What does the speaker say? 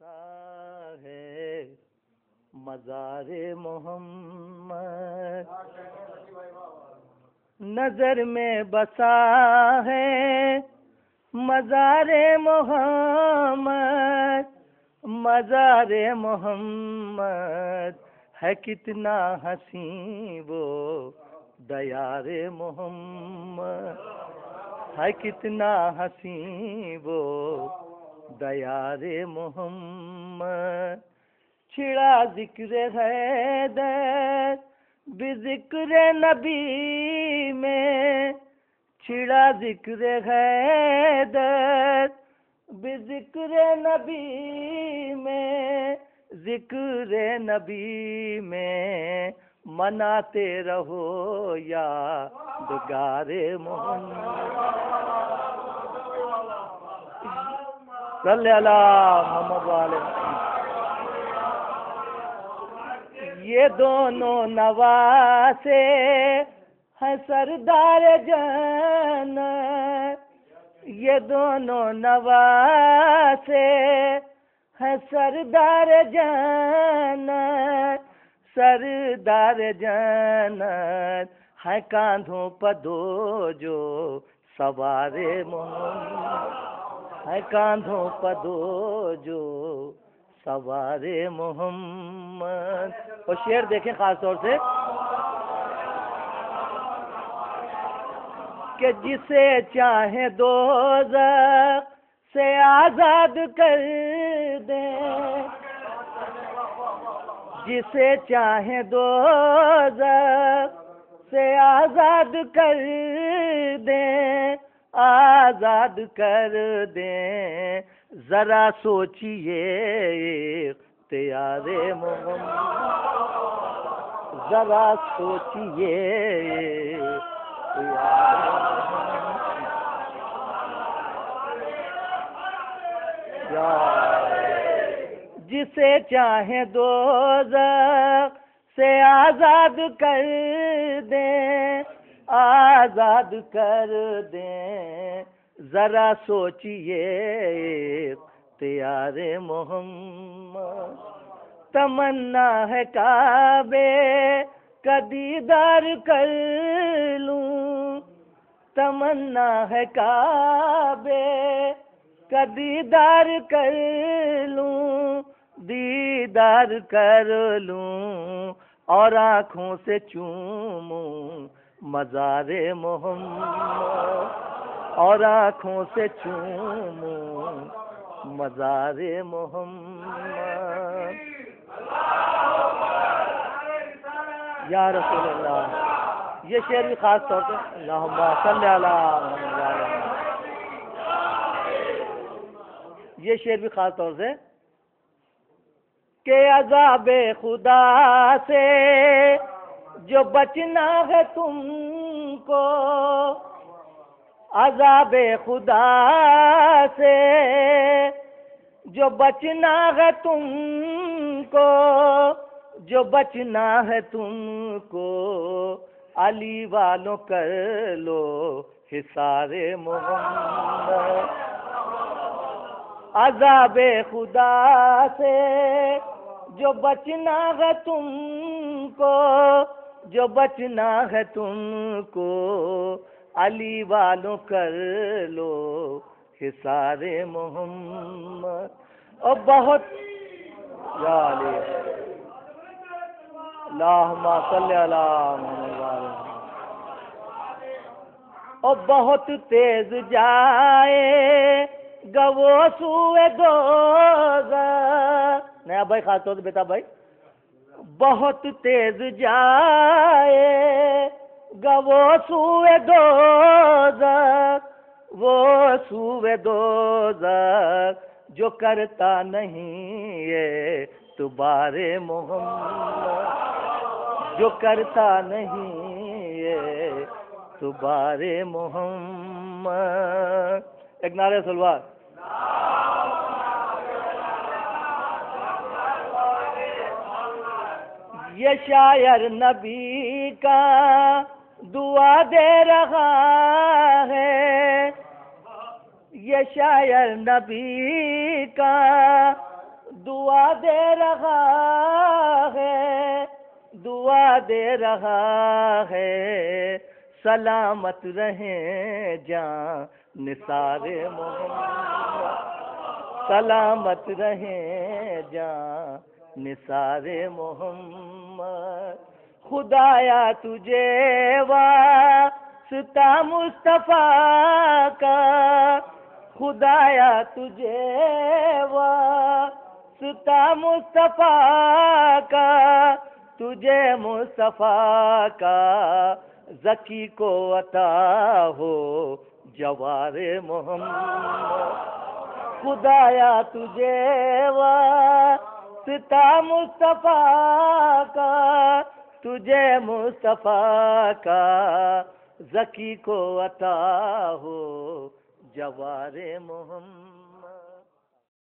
है। मज़ार मोहम्मद। नज़र में बसा है। मज़ार मोहम्मद। मज़ार मोहम्मद। है कितना हसी वो। दयार मोहम्मद। है कितना हसी वो। दयार मोहम्मद, छिड़ा ज़िक्र है दर बिजिक्र नबी में, छिड़ा ज़िक्र है दर बिजिक्र नबी में, ज़िक्र नबी में, मनाते रहो या दुगारे मोहम्मद। ये दोनों नवासे है सरदार जन। ये दोनों नवासे है सरदार जन। सरदार जन है कांधों पर जो सवारे मोहम्मद। है कांधों पर दो जो सवारे मोहम्मद। और शेर देखें खास तौर से कि जिसे चाहे दो से आज़ाद कर दे। जिसे चाहे दो से आज़ाद कर दे। आज़ाद कर दे। जरा सोचिए त्यारे मोहम्मद। जरा सोचिए जिसे चाहे दो से आज़ाद कर दे। आज़ाद कर दे। जरा सोचिए त्यारे मोहम्मद। तमन्ना है काबे का दीदार कर लूँ। तमन्ना है काबे का दीदार कर लूँ। दीदार कर लूँ और आँखों से चूमूं। मज़ारे मोहम्मद, और आँखों से चूमूं मज़ारे मोहम्मद। या रसूल अल्लाह ये शेर भी खास तौर पे, अल्लाहुम्मा सल्ली ये शेर भी खास तौर से, के अजाब खुदा से जो बचना है तुमको। अजाब खुदा से जो बचना है तुमको, जो बचना है तुमको, अली वालों कर लो हिसारे मोहम्मद। अजाब खुदा से जो बचना है तुमको जो बचना है तुमको, अली वालों कर लो हिसारे मोहम्मद। और बहुत और बहुत तेज जाए, गवो सुए दो नया भाई खास तौर बेटा भाई। बहुत तेज जाए, गवो सुए दो वो सुए दो जो करता नहीं ये तुबारे मोहम्मद। जो करता नहीं ये तुबारे मोहम्मद। एक नारे सलवार। ये शायर नबी का दुआ दे रहा है। ये शायर नबी का दुआ दे रहा है, दुआ दे रहा है। सलामत रहे जा निसारे मोहम्मद। सलामत रहे जा निसारे मोहम्मद, खुदाया तुझे वास्ता मुस्तफ़ा का। खुदाया तुझे वास्ता मुस्तफ़ा का, तुझे मुस्तफ़ा का। जकी को अता हो जवारे मोहम्मद, खुदाया तुझे वास्ता मुस्तफ़ा का तुझे मुस्तफ़ा का जकी को अता हो जवारे मोहम्मद।